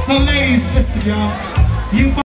So ladies, listen y'all. You